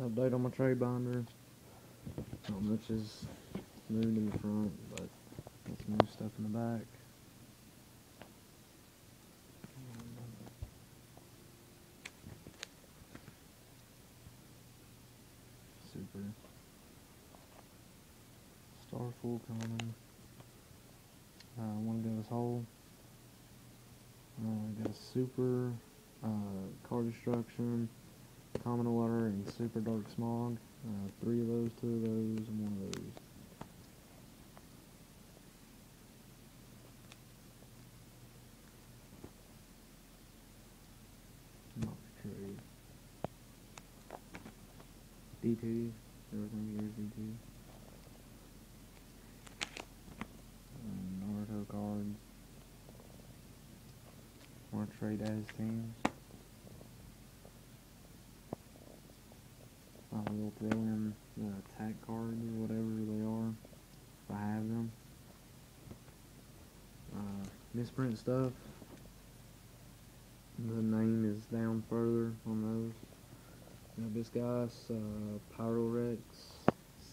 Update on my trade binder. Not much is moved in the front, but got some new stuff in the back. Super. Star full coming. Uh, one goes whole. Uh, got a super uh, card destruction, common water, and super dark smog. Uh, three of those, two of those, and one of those. Not trade. D2, everything here is D2. Um, Naruto cards. More trade as teams. I will throw in the attack cards or whatever they are. If I have them. Uh, misprint stuff. The name is down further on those. Now this guy's uh, Pyrorex,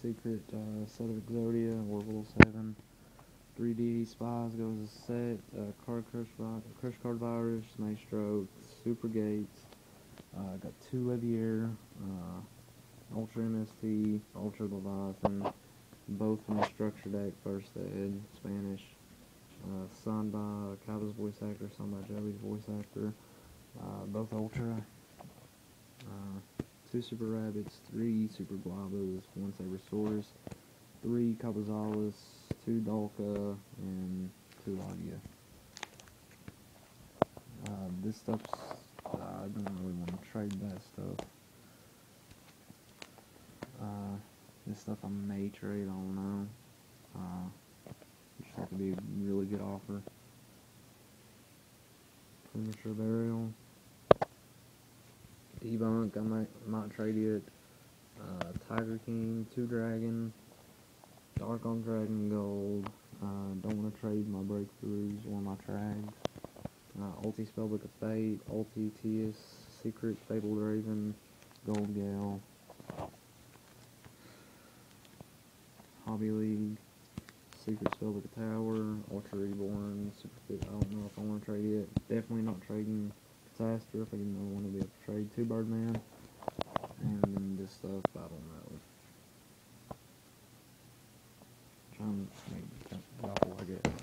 Secret uh, Set of Exodia, Orbital 7. 3D Spies goes a set, uh, Card Crush, Vi- Crush Card Virus, Maestro, Super Gates. Uh, got two Leviair, uh, Ultra MST, Ultra Leviathan, both from the structure deck, first ed, Spanish. Uh, signed by Kaiba's voice actor, signed by Joey's voice actor. Uh, both Ultra. Uh, two Super Rabbits, three Super Guavas, one Sabersaurus, three Cabazalas, two Dalka, and two Audia. Uh, this stuff's, uh, I don't really want to trade that stuff. Uh, stuff I may trade, I don't know. Uh, just have to be a really good offer. Premature Burial. Debunk, I might, might trade it. Uh, Tiger King, Two Dragon, Dark on Dragon Gold. Uh, don't want to trade my breakthroughs or my trags. Uh, Ulti Spellbook of Fate, Ulti Tius, Secret Fabled Raven, Gold Gale. Hobby League, Secret Spellbook Tower, Ultra Reborn, Super. I don't know if I want to trade it. Definitely not trading Catastrophe. I didn't want to be able to trade Two Birdman. And then this stuff, I don't know. Trying to make it I. Uh,